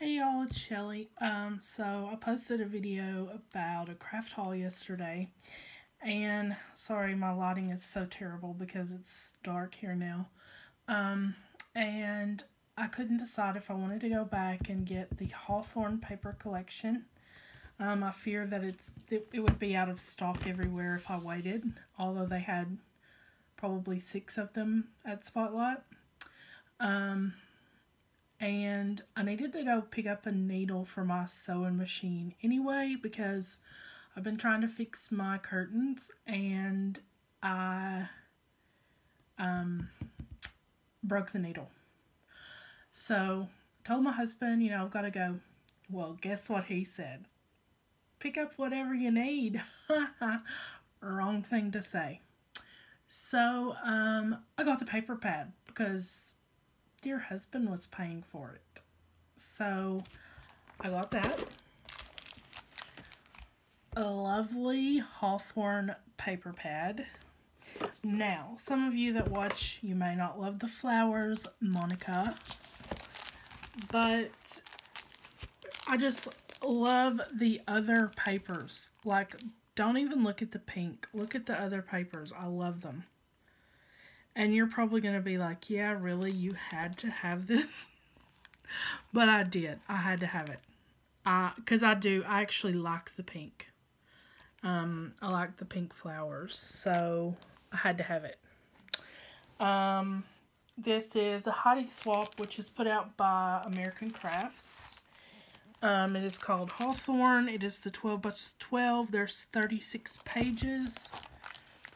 Hey y'all, it's Shelly. Um, so I posted a video about a craft haul yesterday, and sorry my lighting is so terrible because it's dark here now. Um, and I couldn't decide if I wanted to go back and get the Hawthorne paper collection. Um, I fear that it's it, it would be out of stock everywhere if I waited, although they had probably six of them at Spotlight. Um, and I needed to go pick up a needle for my sewing machine anyway because I've been trying to fix my curtains and I um, broke the needle. So I told my husband, you know, I've got to go. Well, guess what he said? Pick up whatever you need. Wrong thing to say. So um, I got the paper pad because dear husband was paying for it. So I got that. A lovely Hawthorne paper pad. Now, some of you that watch, you may not love the flowers, Monica, but I just love the other papers. Like, don't even look at the pink. Look at the other papers. I love them. And you're probably going to be like, yeah, really? You had to have this? but I did. I had to have it. Because I, I do. I actually like the pink. Um, I like the pink flowers. So I had to have it. Um, this is a Heidi Swapp, which is put out by American Crafts. Um, it is called Hawthorne. It is the 12 by 12. There's 36 pages.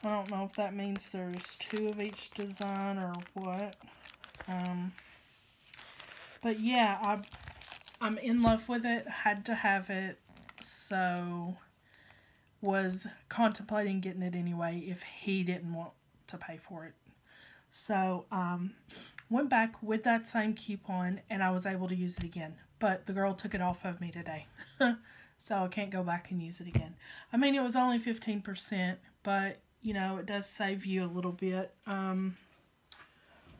I don't know if that means there's two of each design or what. Um, but yeah, I, I'm in love with it. Had to have it. So was contemplating getting it anyway if he didn't want to pay for it. So um, went back with that same coupon and I was able to use it again. But the girl took it off of me today. so I can't go back and use it again. I mean, it was only 15%, but you know, it does save you a little bit. Um,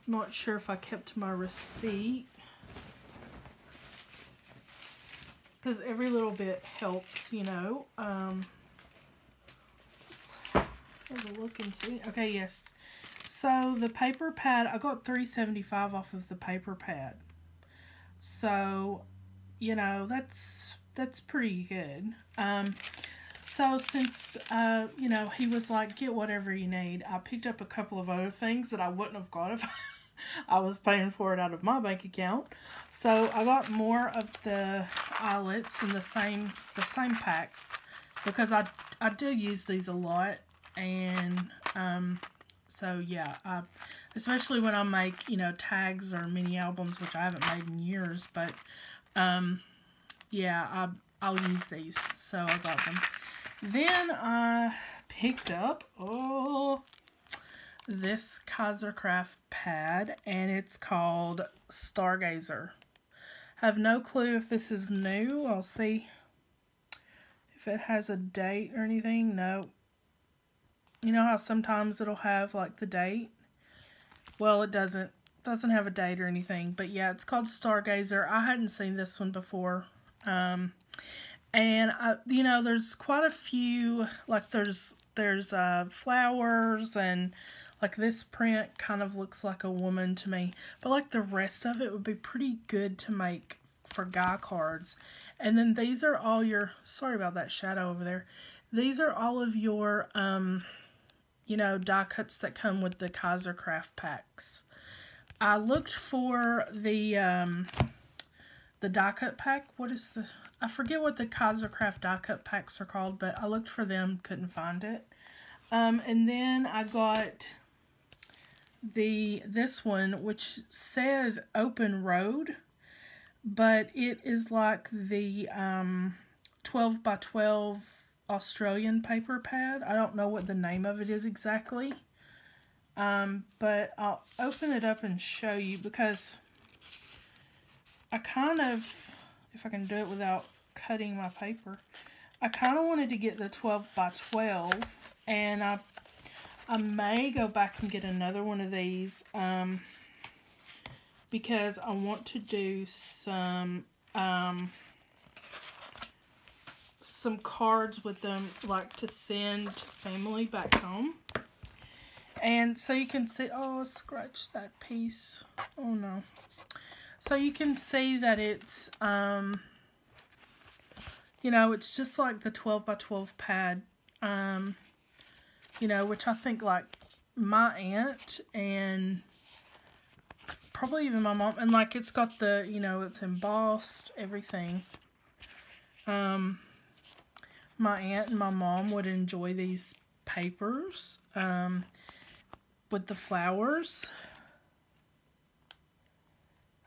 not sure if I kept my receipt. Because every little bit helps, you know. Um, have a look and see. Okay, yes. So the paper pad, I got 375 off of the paper pad. So, you know, that's that's pretty good. Um, so since, uh, you know, he was like, get whatever you need, I picked up a couple of other things that I wouldn't have got if I was paying for it out of my bank account. So I got more of the eyelets in the same the same pack because I, I do use these a lot. And um, so, yeah, I, especially when I make, you know, tags or mini albums, which I haven't made in years. But, um, yeah, I, I'll use these. So I got them. Then I picked up, oh, this Kaisercraft pad, and it's called Stargazer. have no clue if this is new. I'll see if it has a date or anything. No. You know how sometimes it'll have, like, the date? Well, it doesn't. doesn't have a date or anything. But, yeah, it's called Stargazer. I hadn't seen this one before. Um, and I, you know there's quite a few like there's there's uh, flowers and like this print kind of looks like a woman to me. But like the rest of it would be pretty good to make for guy cards. And then these are all your sorry about that shadow over there. These are all of your um you know die cuts that come with the Kaisercraft packs. I looked for the um the die cut pack what is the I forget what the Kaisercraft die cut packs are called, but I looked for them, couldn't find it. Um, and then I got the this one, which says Open Road, but it is like the um, 12 by 12 Australian paper pad. I don't know what the name of it is exactly. Um, but I'll open it up and show you because I kind of, if I can do it without cutting my paper. I kind of wanted to get the 12 by 12 and I I may go back and get another one of these um, because I want to do some um, some cards with them, like to send family back home. And so you can see, oh, scratch that piece. Oh no. So you can see that it's, um, you know, it's just like the 12 by 12 pad, um, you know, which I think like my aunt and probably even my mom, and like it's got the, you know, it's embossed, everything. Um, my aunt and my mom would enjoy these papers um, with the flowers.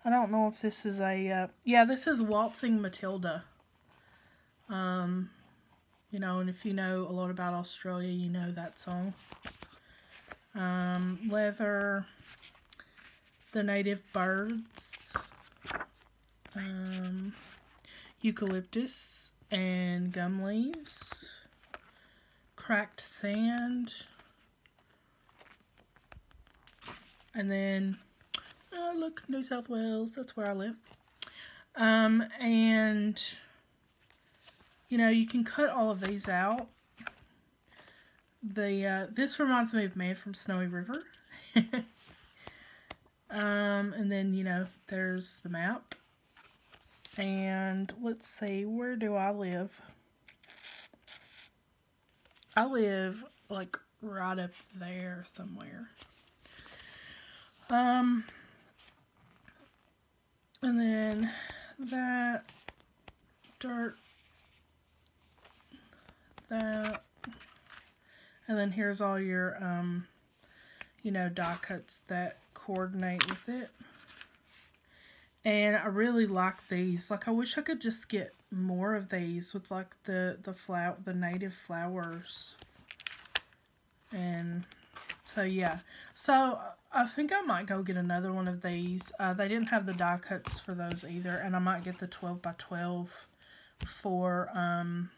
I don't know if this is a, uh, yeah, this is Waltzing Matilda. Um, you know, and if you know a lot about Australia, you know that song. Um, leather, the native birds, um, eucalyptus and gum leaves, cracked sand, and then, oh look, New South Wales, that's where I live. Um, and, you know, you can cut all of these out. The, uh, this reminds me of Man from Snowy River. um, and then, you know, there's the map. And let's see, where do I live? I live like right up there somewhere. Um, and then that dirt, that, and then here's all your, um, you know, die cuts that coordinate with it. And I really like these. Like, I wish I could just get more of these with, like, the, the flower, the native flowers. And so, yeah. So, I think I might go get another one of these. Uh, they didn't have the die cuts for those either. And I might get the 12 by 12 for um,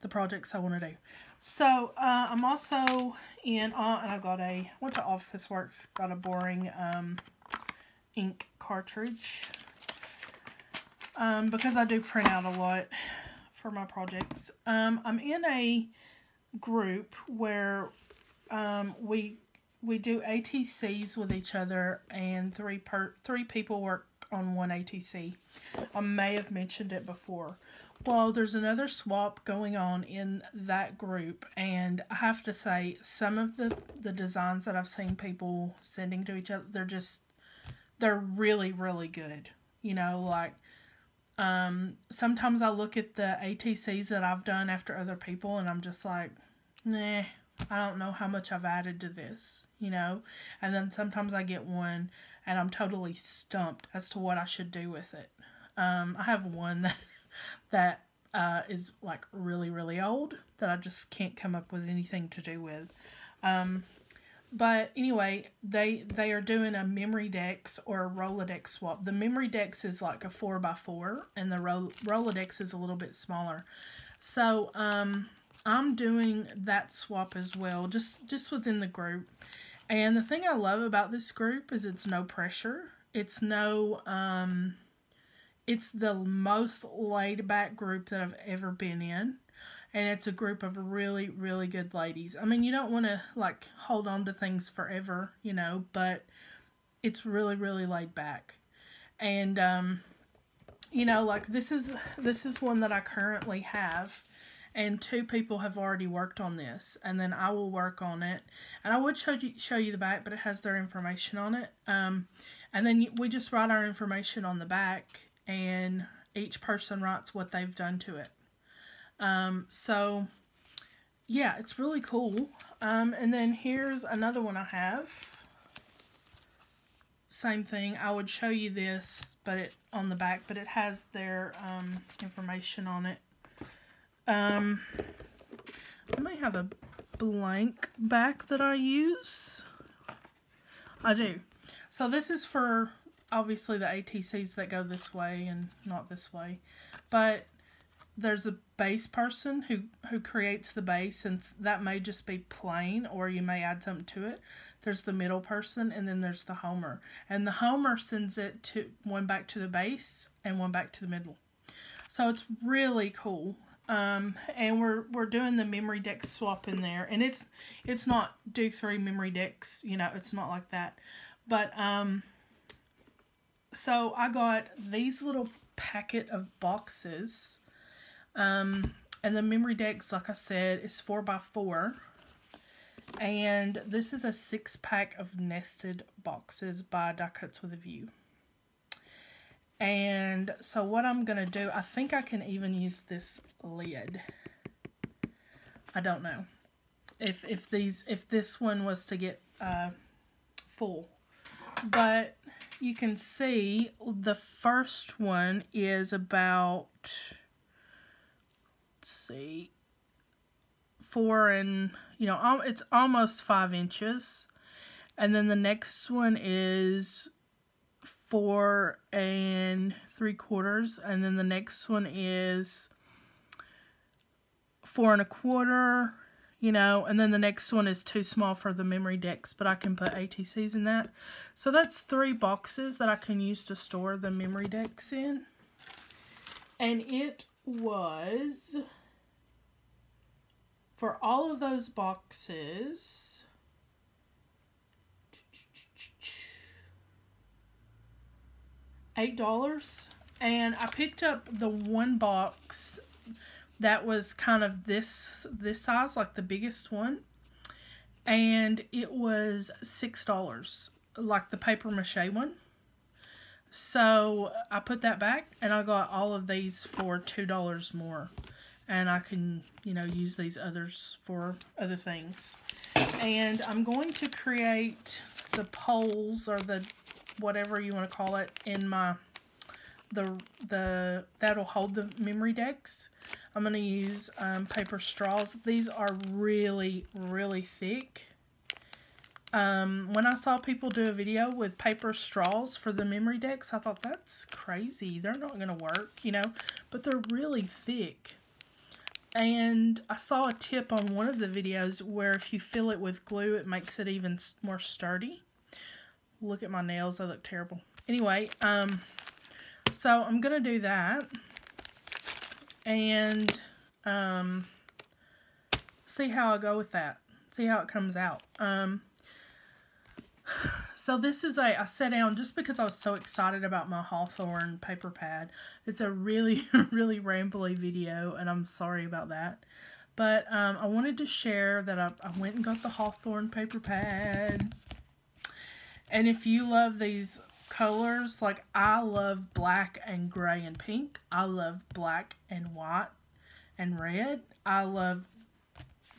the projects I want to do. So, uh, I'm also in, uh, I got a, went to Officeworks, got a boring um, ink cartridge um, because I do print out a lot for my projects. Um, I'm in a group where um, we we do ATCs with each other and three per three people work on one ATC. I may have mentioned it before. Well, there's another swap going on in that group, and I have to say, some of the, the designs that I've seen people sending to each other, they're just they're really, really good. You know, like um, sometimes I look at the ATCs that I've done after other people and I'm just like, nah, I don't know how much I've added to this, you know? And then sometimes I get one and I'm totally stumped as to what I should do with it. Um, I have one that, that uh, is like really, really old that I just can't come up with anything to do with. Um, but anyway, they they are doing a memory dex or a Rolodex swap. The memory dex is like a 4x4 and the Ro Rolodex is a little bit smaller. So um, I'm doing that swap as well, just, just within the group. And the thing I love about this group is it's no pressure. It's no, um, it's the most laid back group that I've ever been in and it's a group of really, really good ladies. I mean, you don't want to, like, hold on to things forever, you know, but it's really, really laid back. And, um, you know, like, this is, this is one that I currently have, and two people have already worked on this, and then I will work on it. And I would show you, show you the back, but it has their information on it. Um, and then we just write our information on the back, and each person writes what they've done to it. Um, so, yeah, it's really cool. Um, and then here's another one I have. Same thing. I would show you this, but it on the back, but it has their um, information on it. Um, I may have a blank back that I use. I do. So this is for obviously the ATCs that go this way and not this way. But there's a base person who who creates the base and that may just be plain or you may add something to it there's the middle person, and then there's the homer. And the homer sends it to one back to the base and one back to the middle. So it's really cool. Um, and we're we're doing the memory deck swap in there, and it's it's not do three memory decks, you know, it's not like that. But um, so I got these little packet of boxes. Um, and the memory decks, like I said, is 4 by 4 And this is a six pack of nested boxes by Die Cuts with a View. And so what I'm going to do, I think I can even use this lid. I don't know. If if these if this one was to get uh, full. But you can see the first one is about, let's see, four and, you know, it's almost five inches. And then the next one is four and three quarters. And then the next one is four and a quarter you know, and then the next one is too small for the memory decks, but I can put ATCs in that. So that's three boxes that I can use to store the memory decks in. And it was, for all of those boxes, $8. And I picked up the one box that was kind of this this size, like the biggest one. And it was $6, like the paper mache one. So I put that back and I got all of these for $2 more. And I can, you know, use these others for other things. And I'm going to create the poles or the whatever you want to call it in my the the that'll hold the memory decks. I'm going to use um, paper straws. These are really, really thick. Um, when I saw people do a video with paper straws for the memory decks, I thought, that's crazy. They're not going to work, you know, but they're really thick. And I saw a tip on one of the videos where if you fill it with glue, it makes it even more sturdy. Look at my nails. They look terrible. Anyway, um, so I'm going to do that and um, see how I go with that. See how it comes out. Um, so this is a, I sat down just because I was so excited about my Hawthorne paper pad. It's a really, really rambly video, and I'm sorry about that. But um, I wanted to share that I, I went and got the Hawthorne paper pad. And if you love these colors. Like, I love black and gray and pink. I love black and white and red. I love,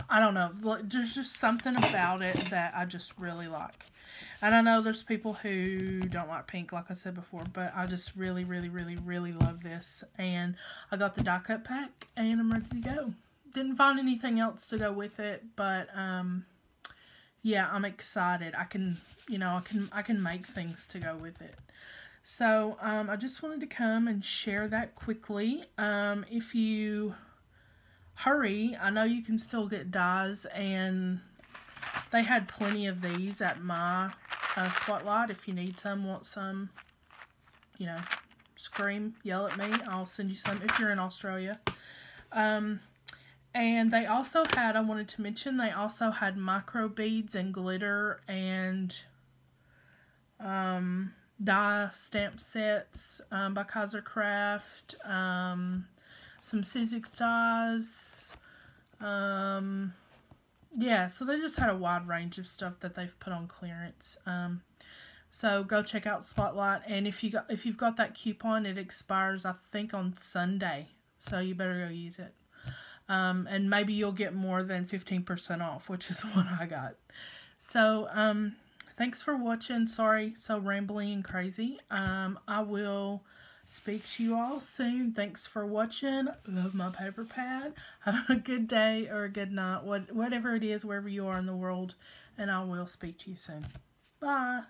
I don't know, there's just something about it that I just really like. And I know there's people who don't like pink, like I said before, but I just really, really, really, really love this. And I got the die cut pack, and I'm ready to go. Didn't find anything else to go with it, but, um, yeah, I'm excited. I can, you know, I can I can make things to go with it. So um, I just wanted to come and share that quickly. Um, if you hurry, I know you can still get dies, and they had plenty of these at my uh, spotlight. If you need some, want some, you know, scream, yell at me. I'll send you some if you're in Australia. Um, and they also had, I wanted to mention, they also had micro beads and glitter and um, die stamp sets um, by Kaisercraft, um, some Sizzix dies. Um, yeah, so they just had a wide range of stuff that they've put on clearance. Um, so go check out Spotlight, and if you got if you've got that coupon, it expires I think on Sunday, so you better go use it. Um, and maybe you'll get more than 15% off, which is what I got. So, um, thanks for watching. Sorry, so rambling and crazy. Um, I will speak to you all soon. Thanks for watching. Love my paper pad. Have a good day or a good night, what, whatever it is, wherever you are in the world. And I will speak to you soon. Bye.